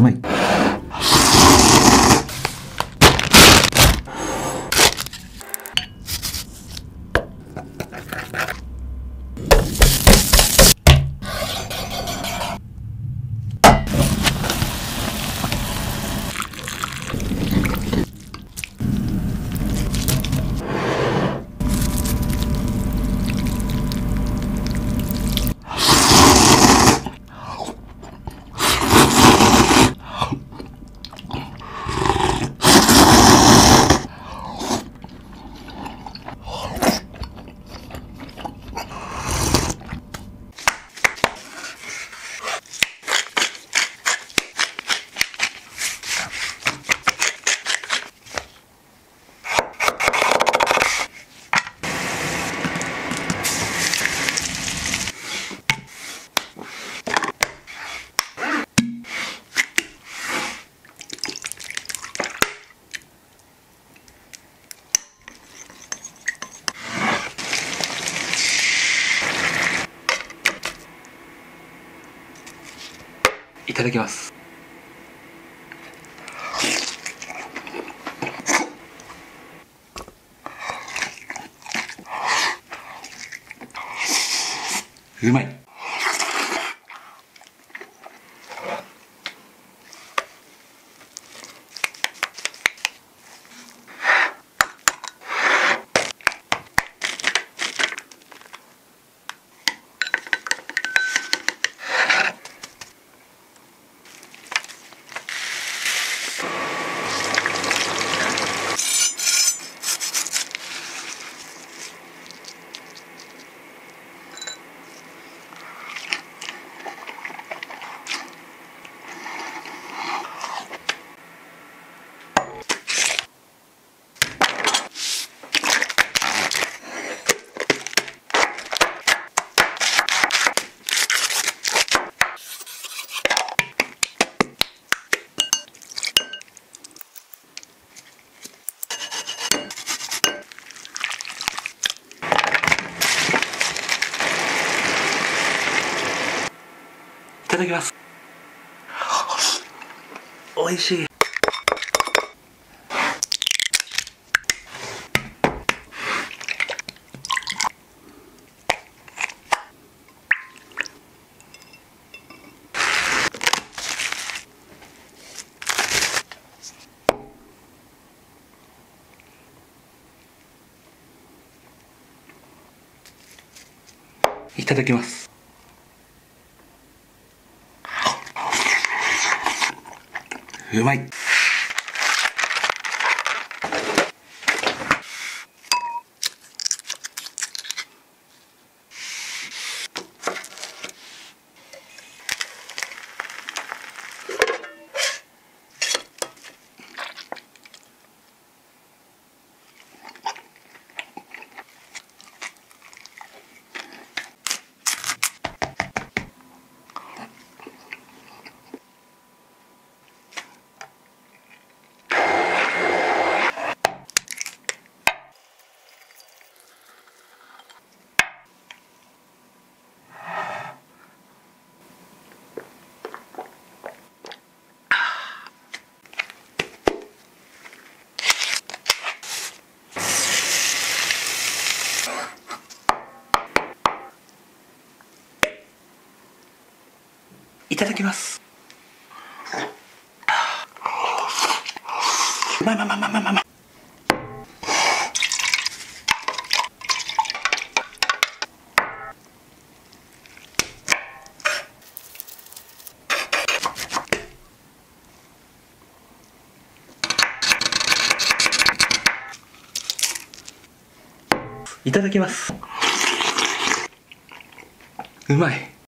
うい。ただきます。うまい。だきます。美味しい。いただきます。うまい。いただきます。まあまあまあまあまあまあ。いただきます。うまい。